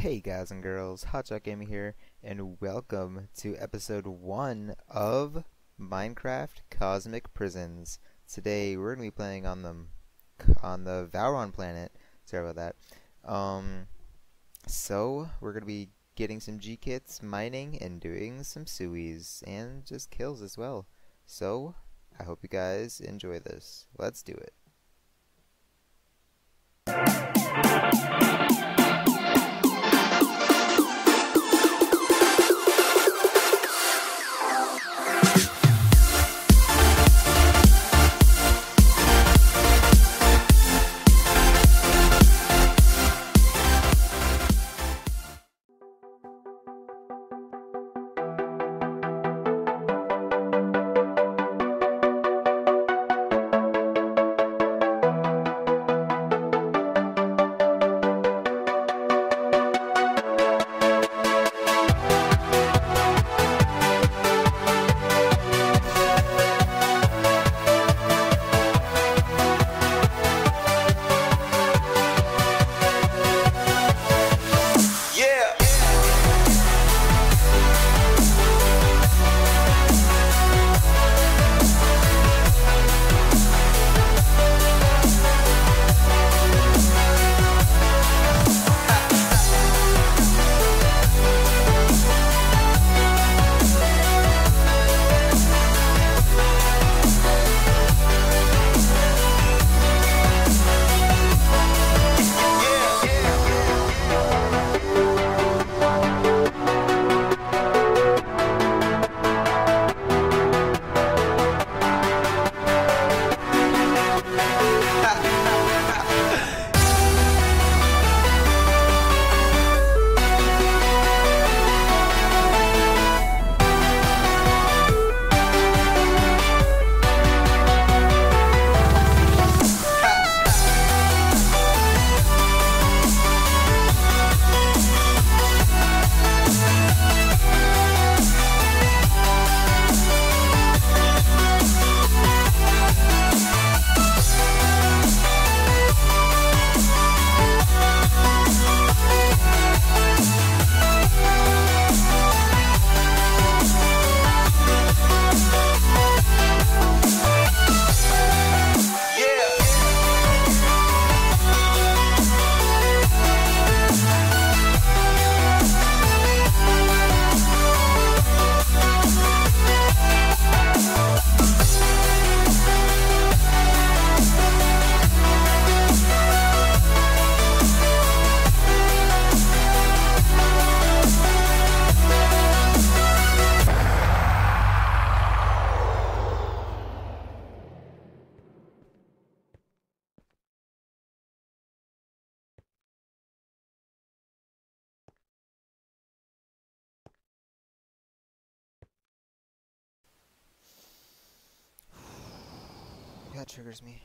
Hey guys and girls, Hotshot Gaming here, and welcome to episode 1 of Minecraft Cosmic Prisons. Today we're going to be playing on the, on the Valron planet, sorry about that. Um, so, we're going to be getting some G-Kits, mining, and doing some suies, and just kills as well. So, I hope you guys enjoy this. Let's do it. Triggers me.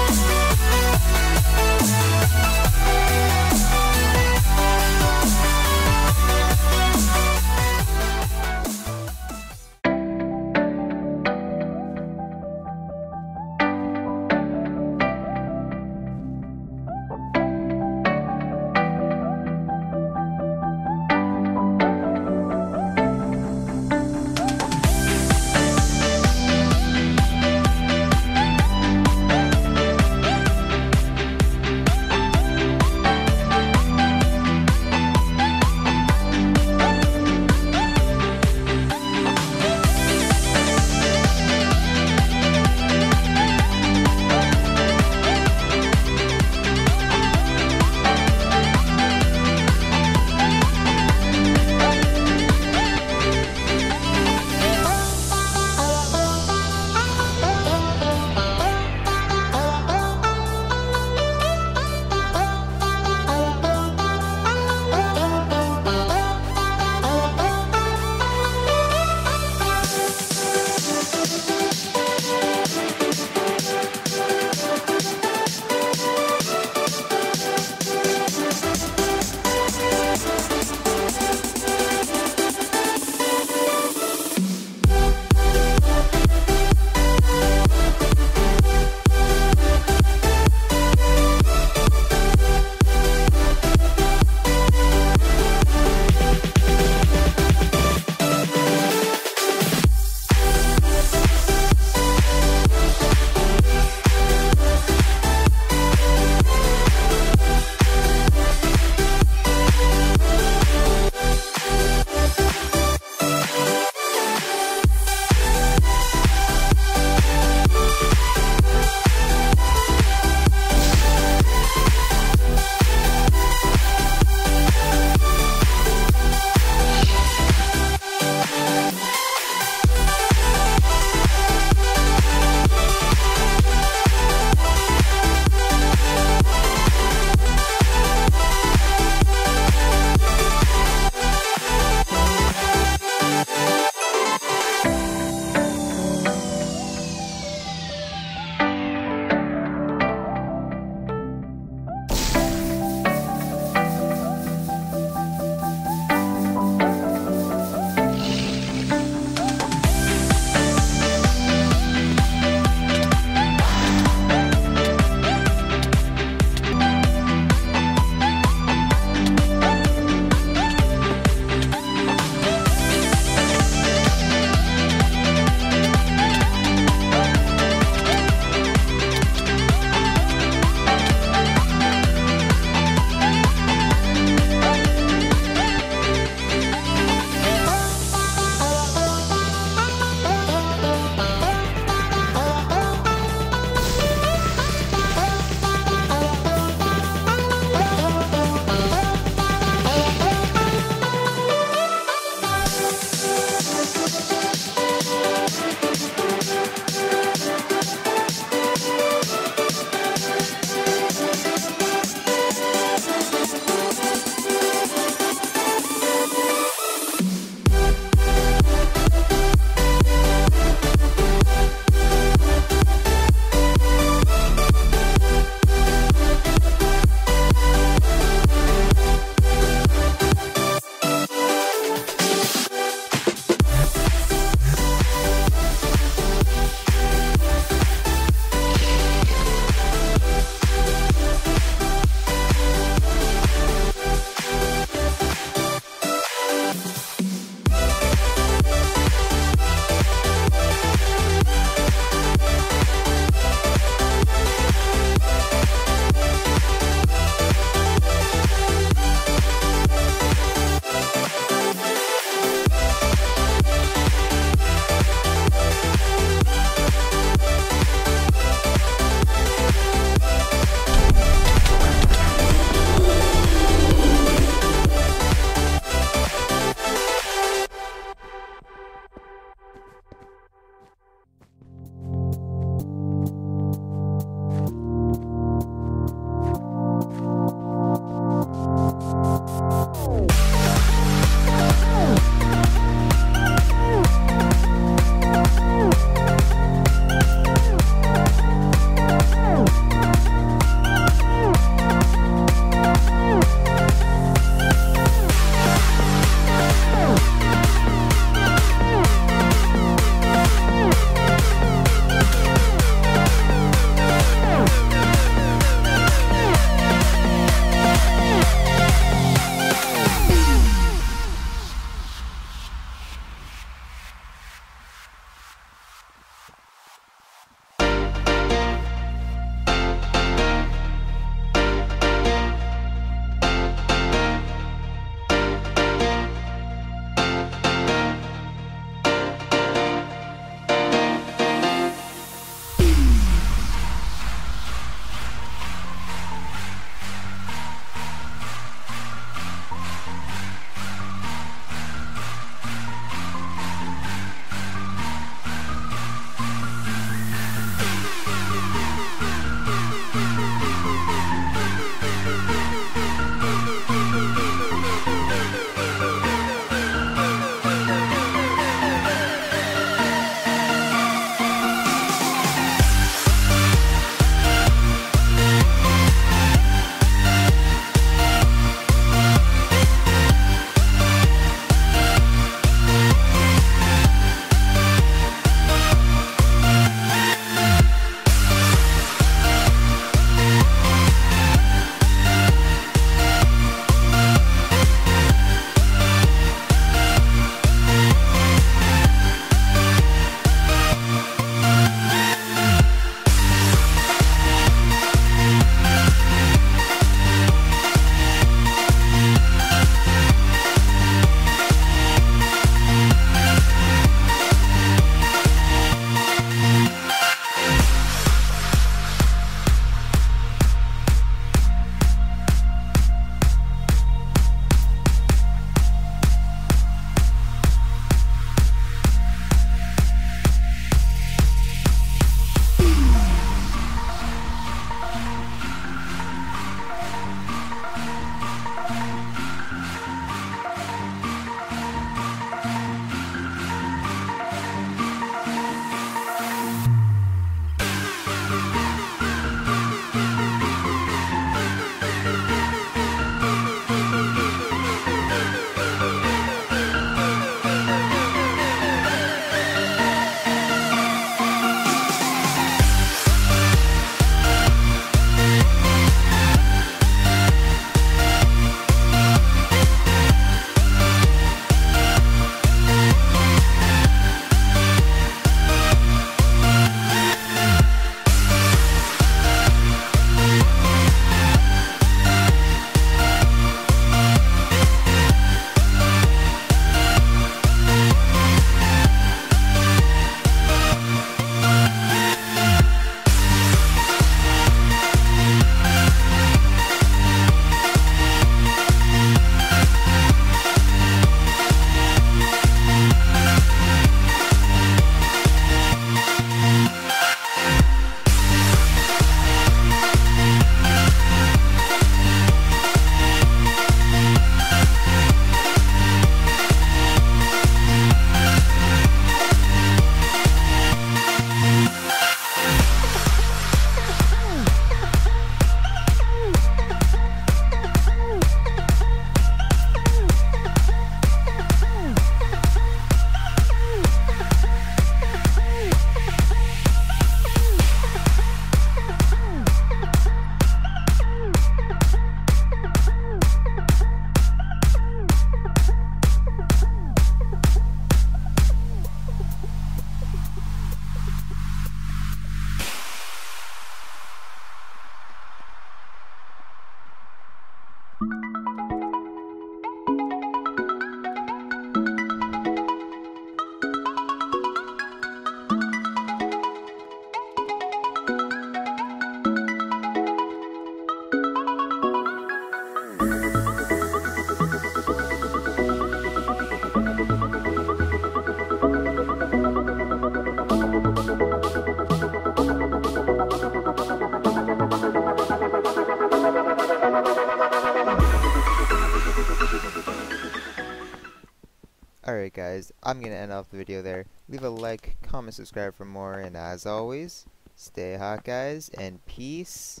I'm going to end off the video there. Leave a like, comment, subscribe for more, and as always, stay hot, guys, and peace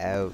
out.